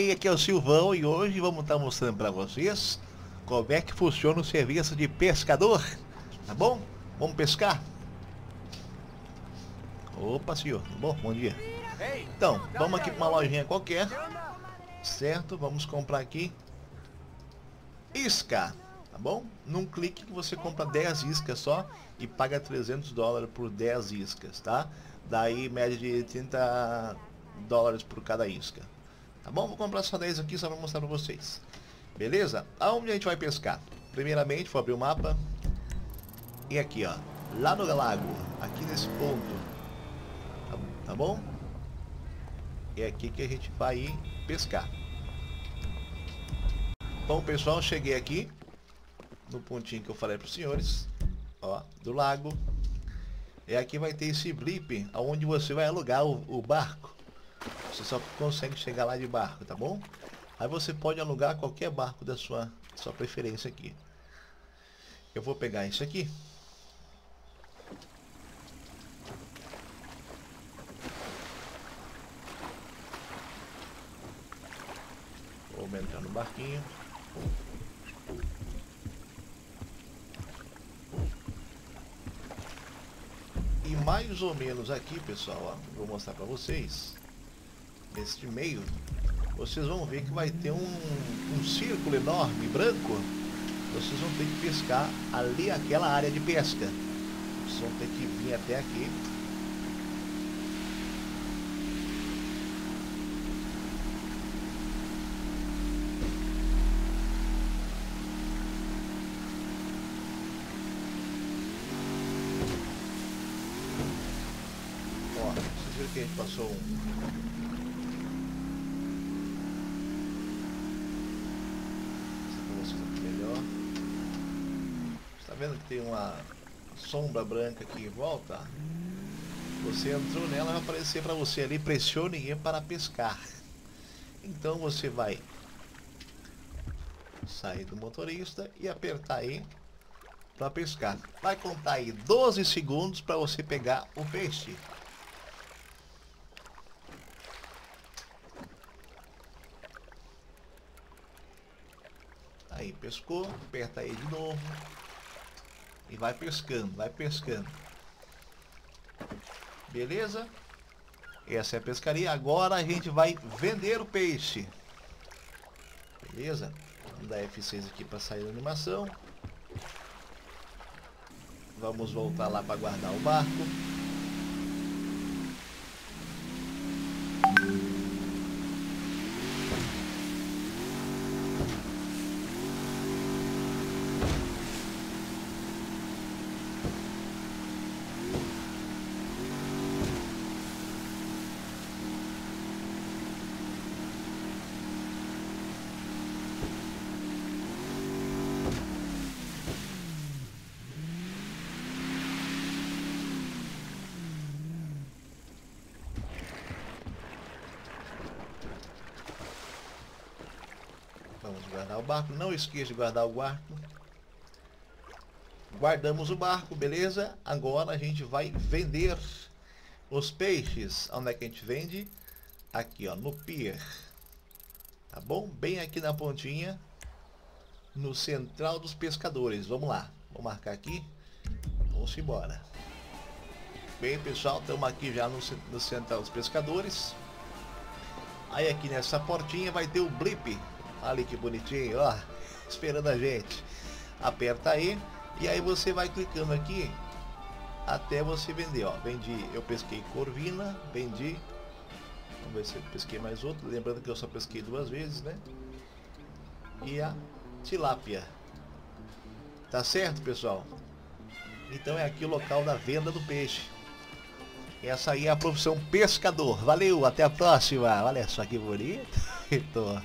E aqui é o Silvão e hoje vamos estar mostrando para vocês como é que funciona o serviço de pescador. Tá bom? Vamos pescar? Opa, senhor. Bom, bom dia. Então, vamos aqui para uma lojinha qualquer. Certo? Vamos comprar aqui isca. Tá bom? Num clique que você compra 10 iscas só e paga 300 dólares por 10 iscas, tá? Daí média de 30 dólares por cada isca. Tá bom? Vou comprar só 10 aqui só para mostrar para vocês. Beleza? Aonde a gente vai pescar? Primeiramente, vou abrir o mapa. E aqui, ó. Lá no lago. Aqui nesse ponto. Tá, tá bom? É aqui que a gente vai pescar. Bom, pessoal, cheguei aqui. No pontinho que eu falei para os senhores. Ó, do lago. E aqui vai ter esse blip, aonde você vai alugar o, o barco. Você só consegue chegar lá de barco, tá bom? Aí você pode alugar qualquer barco da sua, sua preferência aqui. Eu vou pegar isso aqui. Vou entrar no barquinho. E mais ou menos aqui, pessoal, ó, vou mostrar para vocês neste meio, vocês vão ver que vai ter um, um círculo enorme, branco. Vocês vão ter que pescar ali aquela área de pesca. Vocês vão ter que vir até aqui. Ó, vocês viram que a gente passou um, Está vendo que tem uma sombra branca aqui em volta? Você entrou nela, vai aparecer para você ali, pressione E para pescar. Então você vai sair do motorista e apertar aí para pescar. Vai contar aí 12 segundos para você pegar o peixe. Aí, pescou, aperta aí de novo. E vai pescando, vai pescando. Beleza? Essa é a pescaria. Agora a gente vai vender o peixe. Beleza? Vamos dar F6 aqui para sair da animação. Vamos voltar lá para guardar o barco. Vamos guardar o barco. Não esqueça de guardar o barco. Guardamos o barco, beleza? Agora a gente vai vender os peixes. Onde é que a gente vende? Aqui, ó, no pier. Tá bom? Bem aqui na pontinha. No central dos pescadores. Vamos lá. Vou marcar aqui. Vamos embora. Bem, pessoal, estamos aqui já no, no central dos pescadores. Aí aqui nessa portinha vai ter o blip Olha que bonitinho, ó. Esperando a gente. Aperta aí. E aí você vai clicando aqui até você vender, ó. Vendi, eu pesquei corvina, vendi. Vamos ver se eu pesquei mais outro. Lembrando que eu só pesquei duas vezes, né? E a tilápia. Tá certo, pessoal? Então é aqui o local da venda do peixe. Essa aí é a profissão pescador. Valeu, até a próxima. Olha só que bonito.